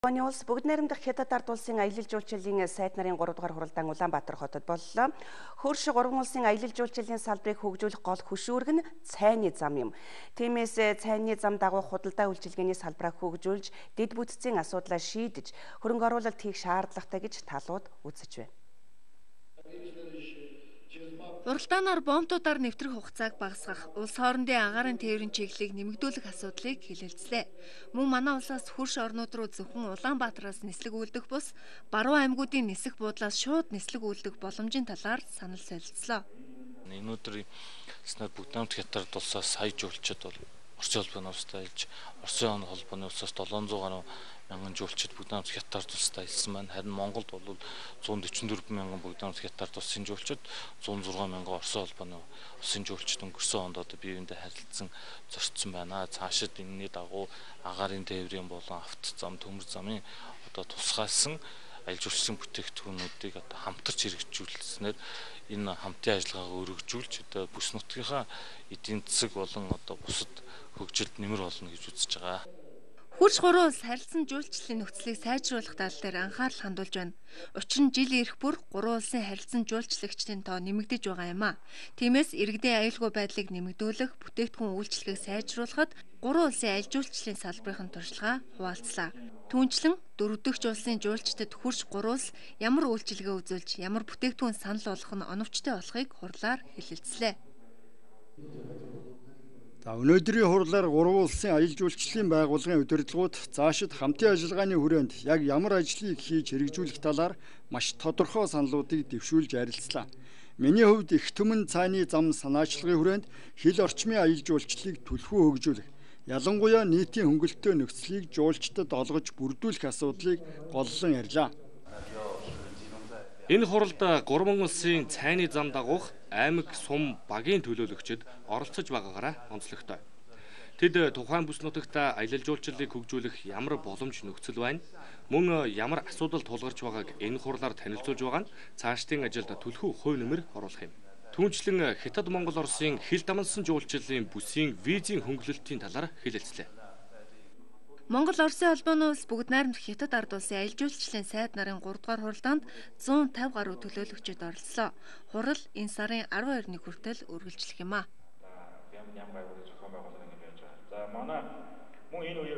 Оны улс бүгд найрамдах Хятад ард улсын аялал жуулчлалын сайд нарын 3 дугаар хуралдаан Улаанбаатар хотод боллоо. Хөрш 3 улсын аялал жуулчлалын салбарыг хөгжүүлэх гол хөшүүрэг нь цайны зам юм. Тиймээс цайны зам дагуу худалдаа үйлчилгээний салбараа хөгжүүлж, дэд бүтцийн асуудлаа шийдэж, хөрөнгө оруулалт хийх шаардлагатай гэж талууд үзэж байна. Уралдаанаар бомтуудаар нэвтрэх хугацааг багасгах, улс хоорондын агаарын тээврийн чиглэлийг нэмэгдүүлэх асуудлыг хэлэлцлээ. Мөн манай улсаас хөрш орнууд руу зөвхөн Улаанбаатараас нислэг үлдэх бус баруун аймагуудын нисэх буудлаас шууд нислэг үлдэх боломжийн талаар санал солилцлоо. Өдрийн снад бүгд хятад улсаас сая жуулчид бол Орсын холбооны улстай айлж Орсын холбооны улсаас 700 гаруй мянган жуулчид бүгд хамт хятад улстай илсэн байна. Харин Монголд бол 144 мянган бүгд хамт хятад улсын жуулчид 106 мянган Орсын холбооны улсын жуулчид өнгөрсөн онд одоо биеиндээ харилцсан зорцсон байна. Цаашид энэний дагуу агаарын тээврийн болон авто зам, төмөр замын одоо тусгаалсан аялал жуулчлалын бүтээгдэхүүнүүдийг одоо хамтарч хэрэгжүүлснээр энэ хамтын ажиллагаагаа өргөжүүлж одоо бүс нутгийнхаа эдийн засаг болон одоо бусад хөгжилд нэмэр болно гэж үзэж байгаа. Хурц гурван улс харилцан жуулчлалын нөхцөлийг сайжруулах тал дээр анхаарал хандуулж байна. Учир нь жил ирэх бүр гурван улсын харилцан жуулчлагчдын тоо нэмэгдэж байгаа юм а. Тиймээс иргэдийн аюулгүй байдлыг нэмэгдүүлэх, бүтээгдэхүүн үйлчлэгийг сайжруулахад гурван улсын аялал жуулчлалын салбарын туршлагаа хуваалцлаа. Түүнчлэн дөрөвдөгч улсын жуулчдад хурц гурван улс ямар үйлчилгээ үзүүлж, ямар бүтээгдэхүүн санал болгох нь оновчтой болохыг хурлаар хэлэлцлээ. За өнөөдрийн хурлаар гурван улсын аялал жуулчлалын байгууллагын удирдлагууд заашид хамтын ажиллагааны хүрээнд яг ямар ажлыг хийж хэрэгжүүлэх талаар маш тодорхой саналуудыг дэвшүүлж ярилцлаа. Миний хувьд их түмэн цааны зам санаачлагын хүрээнд хил орчмын аялал жуулчлалыг түлхүү хөгжүүлэх, ялангуяа нийтийн хөнгөлөлтөө нөхцөлийг жуулчдад олгож бүрдүүлэх асуудлыг голлон ярьлаа. Энэ хуралд гурван улсын цайны зам дагуух аймаг сум багийн төлөөлөгчд оролцож байгаагаараа онцлогтой. Тэд тухайн бүс нутагт аялал жуулчлалыг хөгжүүлэх ямар боломж нөхцөл байна? Мөн ямар асуудал тулгарч байгааг энэ хурлаар танилцуулж байгаа нь цаашдын ажилд түлхүү хувь нэмэр оруулах юм. Түүнчлэн Хятад Монгол Оросын хил дамнсан жуулчлалын бүсийн визийн хөнгөлөлтийн талаар хэлэлцлээ. Монгол Оросын холбооны улс бүгд найрамд Хятад ард улсын аялал жуулчлалын сайд нарын 3 дугаар хуралдаанд 150 гаруй төлөөлөгчид оролцлоо. Хурал энэ сарын 12-ны хүртэл үргэлжлэх юм а. За манай мөн энэ